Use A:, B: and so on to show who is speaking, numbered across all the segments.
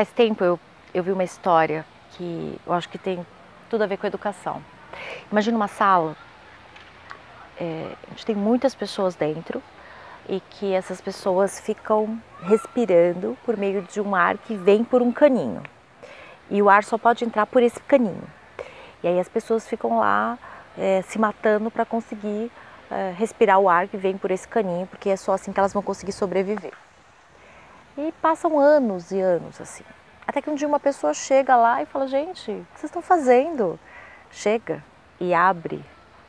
A: Faz tempo eu, eu vi uma história que eu acho que tem tudo a ver com a educação. Imagina uma sala, é, a gente tem muitas pessoas dentro e que essas pessoas ficam respirando por meio de um ar que vem por um caninho. E o ar só pode entrar por esse caninho. E aí as pessoas ficam lá é, se matando para conseguir é, respirar o ar que vem por esse caninho, porque é só assim que elas vão conseguir sobreviver. E passam anos e anos assim. Até que um dia uma pessoa chega lá e fala: Gente, o que vocês estão fazendo? Chega e abre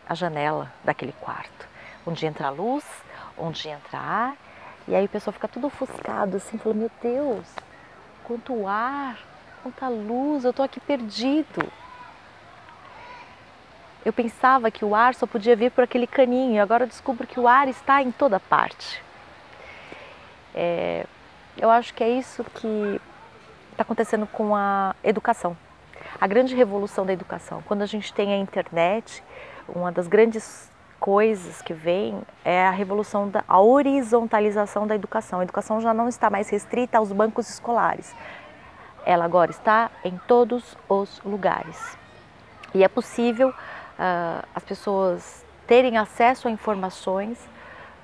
A: a janela daquele quarto, onde entra a luz, onde entra ar. E aí o pessoal fica tudo ofuscado assim, falando: Meu Deus, quanto ar, quanta luz, eu estou aqui perdido. Eu pensava que o ar só podia vir por aquele caninho, e agora eu descubro que o ar está em toda parte. É, eu acho que é isso que está acontecendo com a educação. A grande revolução da educação. Quando a gente tem a internet, uma das grandes coisas que vem é a revolução da a horizontalização da educação. A educação já não está mais restrita aos bancos escolares. Ela agora está em todos os lugares. E é possível uh, as pessoas terem acesso a informações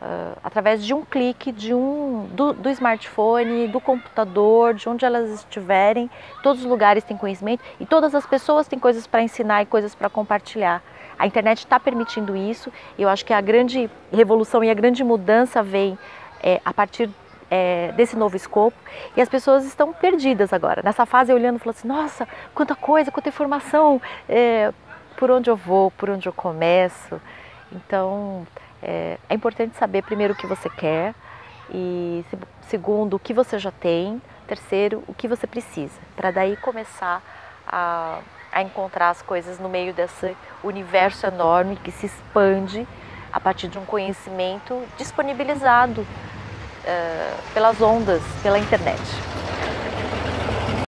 A: uh, através de um clique de um, do, do, smartphone, do computador, de onde elas estiverem. Todos os lugares têm conhecimento e todas as pessoas têm coisas para ensinar e coisas para compartilhar. A internet está permitindo isso e eu acho que a grande revolução e a grande mudança vem é, a partir é, desse novo escopo e as pessoas estão perdidas agora. Nessa fase, olhando, falando assim: nossa, quanta coisa, quanta informação, é, por onde eu vou, por onde eu começo. Então, é, é importante saber primeiro o que você quer e segundo o que você já tem, terceiro o que você precisa, para daí começar a, a encontrar as coisas no meio desse universo enorme que se expande a partir de um conhecimento disponibilizado uh, pelas ondas, pela internet.